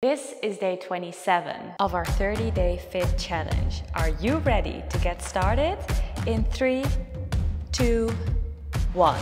This is day 27 of our 30 day fit challenge. Are you ready to get started? In three, two, one.